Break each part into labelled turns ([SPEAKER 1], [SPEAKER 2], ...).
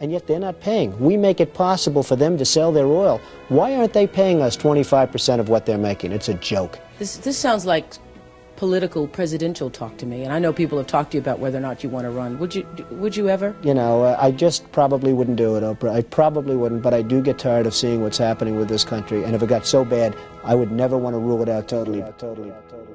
[SPEAKER 1] and yet they're not paying. We make it possible for them to sell their oil. Why aren't they paying us 25% of what they're making? It's a joke.
[SPEAKER 2] This, this sounds like political presidential talk to me, and I know people have talked to you about whether or not you want to run. Would you? Would you ever?
[SPEAKER 1] You know, uh, I just probably wouldn't do it, Oprah. I probably wouldn't, but I do get tired of seeing what's happening with this country, and if it got so bad, I would never want to rule it out totally. Totally. Totally.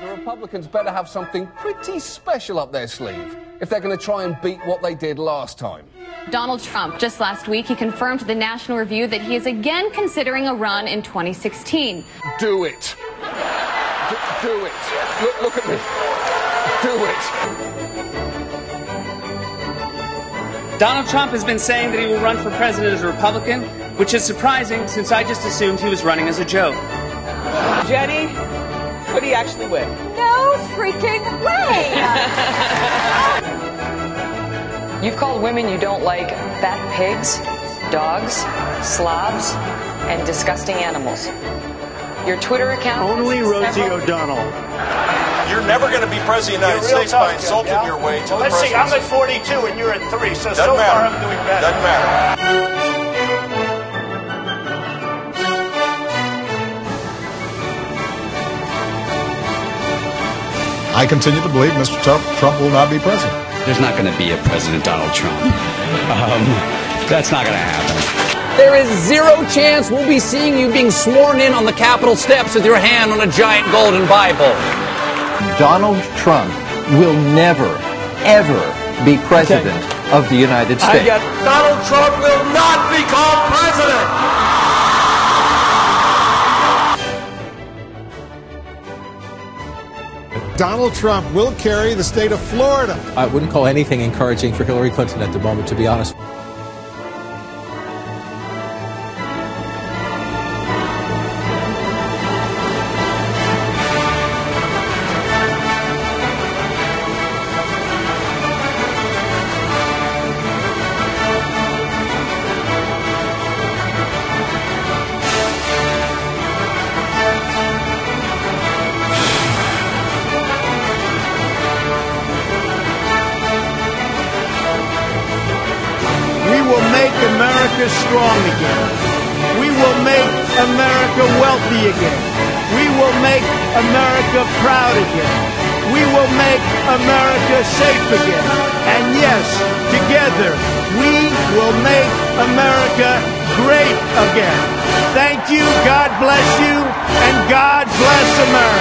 [SPEAKER 3] The Republicans better have something pretty special up their sleeve if they're going to try and beat what they did last time.
[SPEAKER 4] Donald Trump, just last week, he confirmed to the National Review that he is again considering a run in 2016.
[SPEAKER 3] Do it. D- do it. Look, look at me. Do it.
[SPEAKER 5] Donald Trump has been saying that he will run for president as a Republican, which is surprising since I just assumed he was running as a joke. Jenny, could he actually win?
[SPEAKER 6] No freaking way!
[SPEAKER 7] You've called women you don't like fat pigs, dogs, slobs, and disgusting animals. Your Twitter account.
[SPEAKER 8] Only Rosie O'Donnell.
[SPEAKER 9] You're never going to be president of the United States by insulting your way to
[SPEAKER 8] well,
[SPEAKER 9] the
[SPEAKER 8] let's see. I'm at 42 and you're at 3, so
[SPEAKER 9] Doesn't
[SPEAKER 8] so
[SPEAKER 9] matter.
[SPEAKER 8] far I'm doing better.
[SPEAKER 9] Doesn't matter.
[SPEAKER 10] I continue to believe Mr. Trump, Trump will not be president.
[SPEAKER 11] There's not going to be a President Donald Trump. Um, that's not going to happen.
[SPEAKER 12] There is zero chance we'll be seeing you being sworn in on the Capitol steps with your hand on a giant golden Bible.
[SPEAKER 13] Donald Trump will never, ever be president of the United States.
[SPEAKER 8] Donald Trump will not become president!
[SPEAKER 10] Donald Trump will carry the state of Florida.
[SPEAKER 14] I wouldn't call anything encouraging for Hillary Clinton at the moment, to be honest.
[SPEAKER 8] America strong again. We will make America wealthy again. We will make America proud again. We will make America safe again. And yes, together, we will make America great again. Thank you, God bless you, and God bless America.